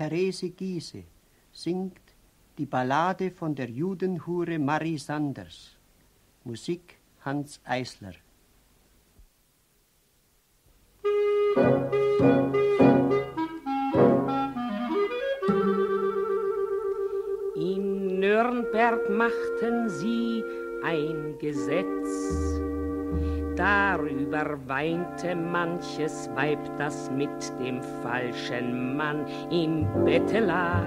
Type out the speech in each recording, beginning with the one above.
Therese Giese singt die Ballade von der Judenhure Marie Sanders. Musik Hans Eisler. In Nürnberg machten sie ein Gesetz, Darüber weinte manches Weib, das mit dem falschen Mann im Bette lag.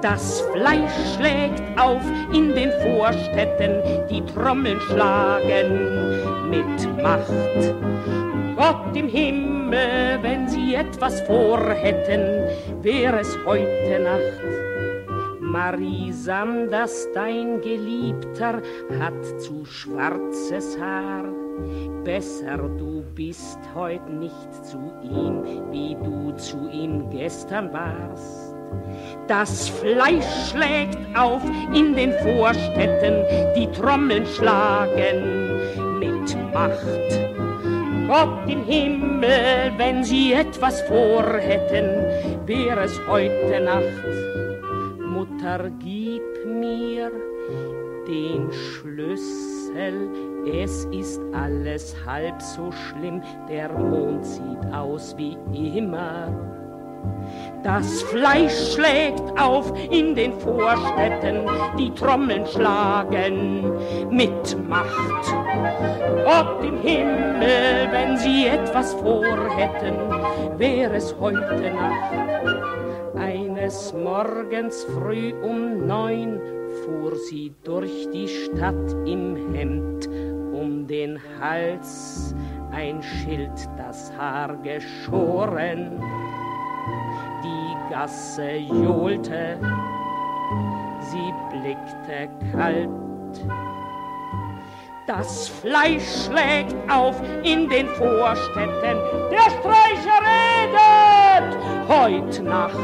Das Fleisch schlägt auf in den Vorstädten, die Trommeln schlagen mit Macht. Gott im Himmel, wenn sie etwas vorhätten, wäre es heute Nacht. Marie Sanders, dein Geliebter, hat zu schwarzes Haar. Besser du bist heut nicht zu ihm, wie du zu ihm gestern warst. Das Fleisch schlägt auf in den Vorstädten, die Trommeln schlagen mit Macht. Gott im Himmel, wenn sie etwas vorhätten, wäre es heute Nacht. Mutter, gib mir den Schlüssel, es ist alles halb so schlimm, der Mond sieht aus wie immer. Das Fleisch schlägt auf in den Vorstädten, die Trommeln schlagen mit Macht. Gott im Himmel, wenn sie etwas vorhätten, wäre es heute Nacht. Eines Morgens früh um neun fuhr sie durch die Stadt im Hemd um den Hals, ein Schild, das Haar geschoren. Gasse johlte, sie blickte kalt. Das Fleisch schlägt auf in den Vorstädten, der Streicher redet heut Nacht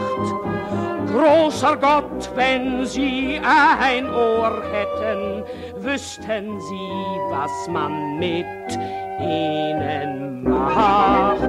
Großer Gott, wenn Sie ein Ohr hätten, wüssten Sie, was man mit ihnen macht.